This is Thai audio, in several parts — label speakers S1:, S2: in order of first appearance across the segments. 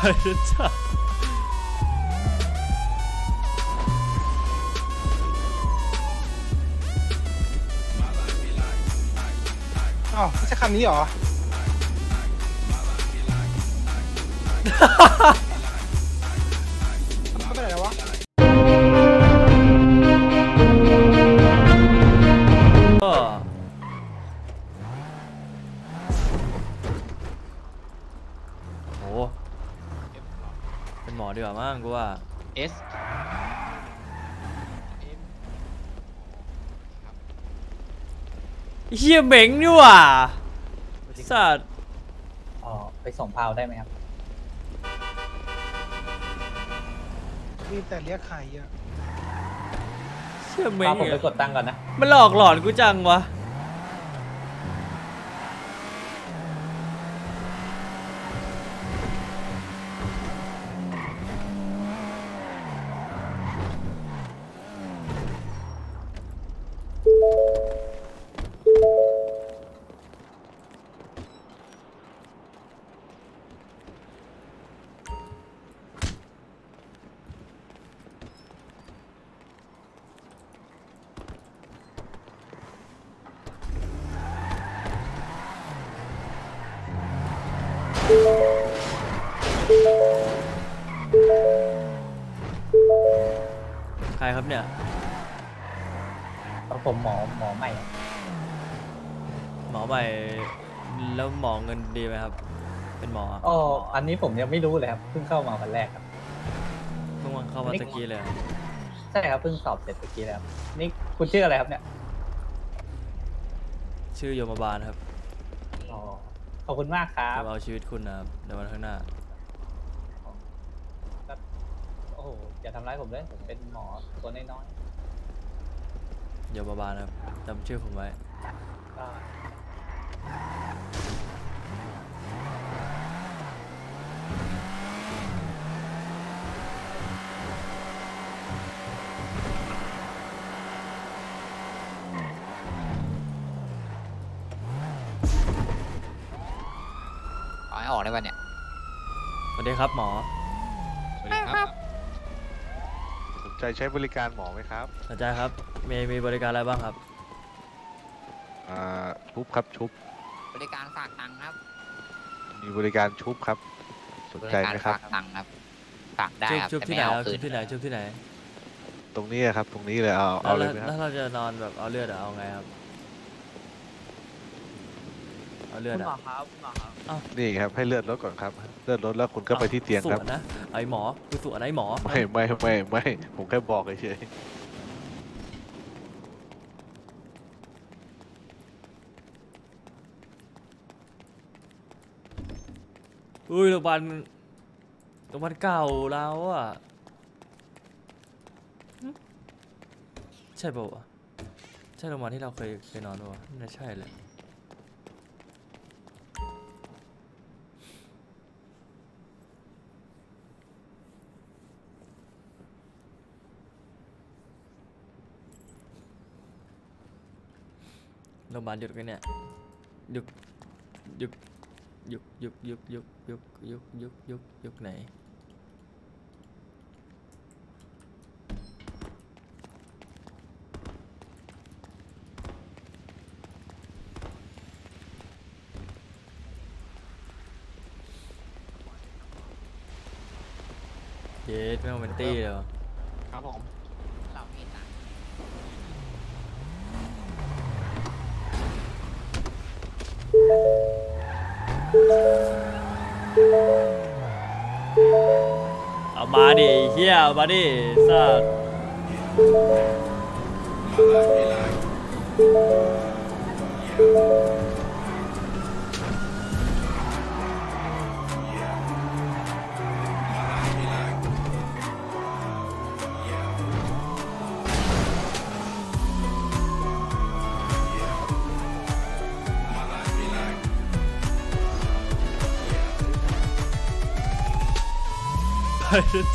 S1: ฉันจับ
S2: อ้าวไม่ใช่คำนี้เหรอ
S1: ดีกว่ามั้งกูว่า
S3: เอส
S1: เฮียเหม็งนี่หว่าสัตว์
S4: อ๋อไปส่งพาวได้ไหมครับ
S2: รีบแต่เรียกใครอะ
S1: เชี่ยเหม็
S4: พางผมไปกดตังค์ก่อนนะ
S1: มันหลอกหลอนกูจังวะ
S4: ผมหมอหมอใหม่
S1: หมอใหม่แล้วหมอเงินดีไหมครับ เป็นหมออะ
S4: อ๋ออันนี้ผมยังไม่รู้เลยครับเพิ่งเข้ามาวันแรกครับ
S1: เพิ่งมาเข้ามาตะกี้เลยอะ
S4: ใช่ครับเพิ่งสอบเสร็จเมื่อกี้แล้วครับนี่คุณชื่ออะไรครับเนี่ย
S1: ชื่อโยมบาลครับ
S4: อ๋อขอบคุณมากครับ
S1: จะมาเอาชีวิตคุณนะครับในวันข้างหน้า
S4: โอ้โหอย่าทำร้ายผมเลยผมเป็นหมอตัวน้อย
S1: โยมบาลครับจำชื่อผมไว้
S4: ๆก็
S3: เอาให้ออกได้ป่ะเนี่ย
S1: สวัสดีครับหมอ
S5: สวัสดีครับ สน ใจใช้บริการหมอไหมครับ
S1: สนใจครับ มีมีบริการอะไรบ้างครับ
S5: อ่าชุบครับชุบ
S3: บริการฝากตังค์ครับ
S5: มีบริการชุบครับ สน
S3: บริ
S5: ใจ
S3: การ
S5: ไหมครั
S3: ฝา
S5: บ
S3: กตังค์ครับฝากได้
S1: ชุบ
S3: ครับ
S1: ชุบ
S3: แต่
S1: ที่
S3: ไม่
S1: ไหน
S3: เอา
S1: ครับ
S3: คื
S1: ชุ
S3: น
S1: บที่ไหนชุบที่ไหน
S5: ตรงนี้ครับ ตรงนี้เลยเอาเอาเลยไหมค
S1: แล้
S5: รับ
S1: วเราจะนอนแบบเอาเลือดอะเอาไงครับ เอาเลือดอะ
S5: นี่ครับให้เลือดลดก่อนครับ เลือดลดแล้วคุณก็ไปที่เตียงครับ
S1: สวนนะไอหมอคือสวนไอหมอ
S5: ไม่ไม่ไม่ไม่ผมแค่บอกเฉย
S1: อุ้ยโรงพยาบาลโรงพยาบาลเก่าแล้วอะหึใช่ป่าวะใช่โรงพยาบาลที่เราเคยเคยนอนป่าวะไม่น่าใช่เลย โรงพยาบาลหยุดกันเนี่ยหยุดหยุดหยุดหยุดหยุดหยุดหยุดหยุดหยุดหยุดหยุดไหนเย็ดไม่เอาเป็นตี้เลยวะ
S5: ครับผม
S3: มา
S1: ดิเฮียมาดิสัตว์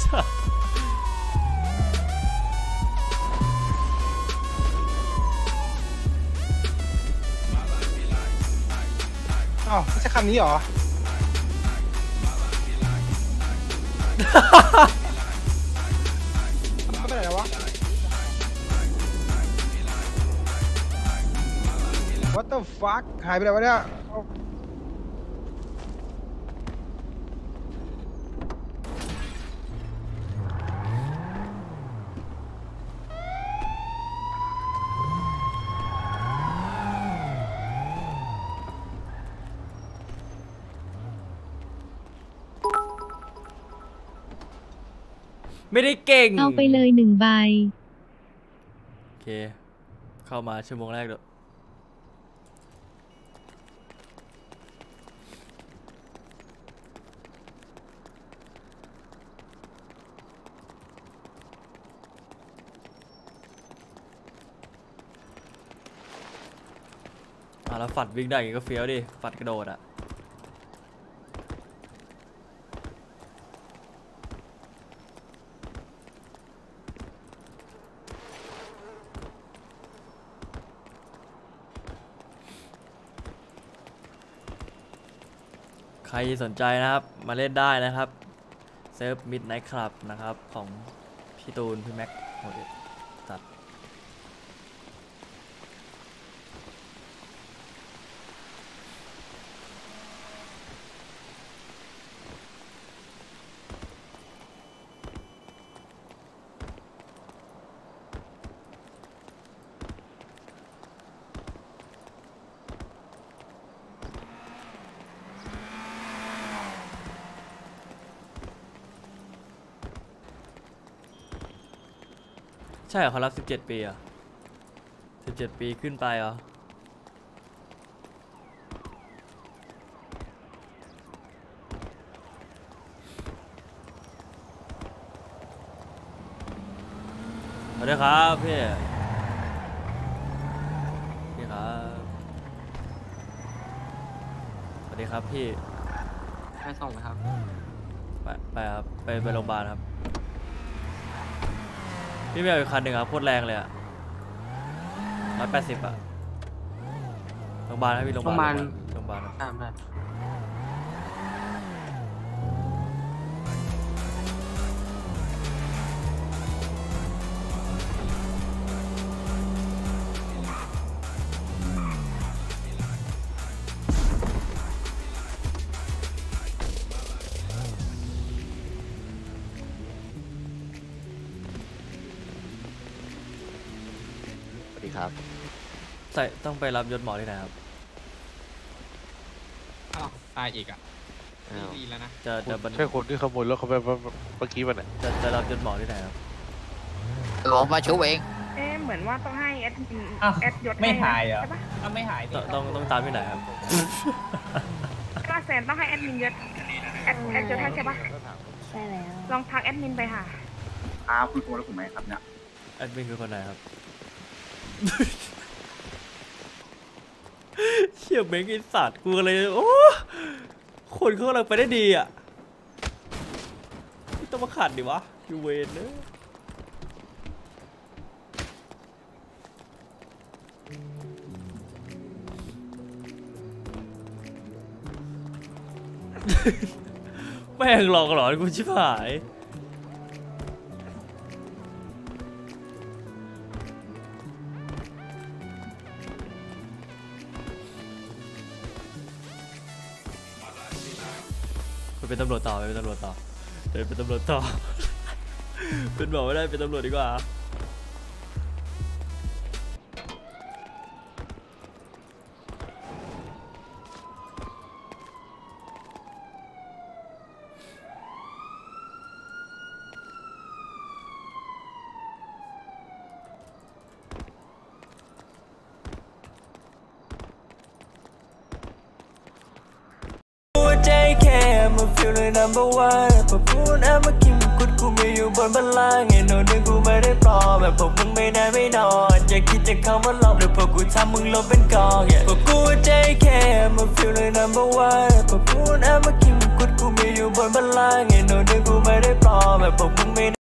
S1: จ้ะ
S2: อ้าวไม่ใช่คำนี้เหรอม่เป็นไรแล้ววะ What the fuck หายไปไหนวะเนี่ย
S1: ไม่ได้เก่ง
S6: เอาไปเลยหนึ่งใบ
S1: โอเค เข้ามาชั่วโมงแรกเดี๋ยวอะแล้วฝัดวิ่งได้อย่างงี้ก็เฟี้ยวดิ ฝัดกระโดดอะ รสนใจนะครับ มาเล่นได้นะครับ เซิร์ฟมิดไนท์คลับนะครับ ของพี่ตูน พี่แม็กโหดจัด ใช่เหรอเขารับ17ปีเหรอะ17ปีขึ้นไปเหรอสวัสดีครับพี่พี่ครับสวัสดีครับพี่
S3: ให้ส่งไหมครับ
S1: ไปไปครับไปไปโรงพยาบาลครับ พี่ไม่เอาอีกคันหนึ่งครับโคตรแรงเลยอะร้อยแปดสิบอะโรงพยาบาลครับพี่โรงพยาบาลโรงพยาบาลครับ
S3: ตามได้
S1: ใส่ต้องไปรับยศหมอที่ไหนครับ
S7: อ้าวตายอีกอะ
S5: อ้าว
S7: ดีแล้วนะ
S1: จะจะบัน
S5: ใช่คนที่ขโมยรถเขาไปเมื่อเมื่อกี้มันอะ
S1: จะจะรับยศหมอที่ไหนครับ
S3: ผมมาชุบเอง
S8: เอ๊ะเหมือนว่าต้องให้แอดมิน
S4: อ้าว
S8: แอดยศ
S4: ไม่
S8: ให้นะ
S4: หายเหรอ
S8: ใช่ปะ
S4: ถ้าไม่หาย
S1: ต้องต้องต้องตามที่ไหนครับ
S8: ก็แซนต้องให้แอดมินยศแอดแอดยศให้ใช่ปะ
S6: ใช่แล้ว
S8: ลองทักแอดมินไปค่ะ
S9: ครับคุณโทรแล้วผมไหมครับเนี่ย
S1: แอดมินคือคนไหนครับเชี่ยเบงไอสัตว์กูเลยโอ้คนเขากำลังไปได้ดีอะไม่ต้องมาขัดดิวะยูเวนเนอะแม่งหลอกหลอนกูชิบหาย เป็นตำรวจต่อไปเป็นตำรวจต่อไปเป็นตำรวจต่อ เป็นบอกไม่ได้เป็นตำรวจดีกว่า มา feel like number one พอพูดแอบมากินกุดกูไม่อยู่บนบัลลังไอ้โน่นนึงกูไม่ได้ปลอมแบบพวกมึงไม่นานไม่นอน อย่าคิดจะเข้ามาหลอกเดี๋ยวพวกกูทำมึงลบเป็นกองพวกกูใจแคบมา feel like number one พอพูดแอบมากินกุดกูไม่อยู่บนบัลลังไอ้โน่นนึงกูไม่ได้ปลอมแบบพวกมึงไม่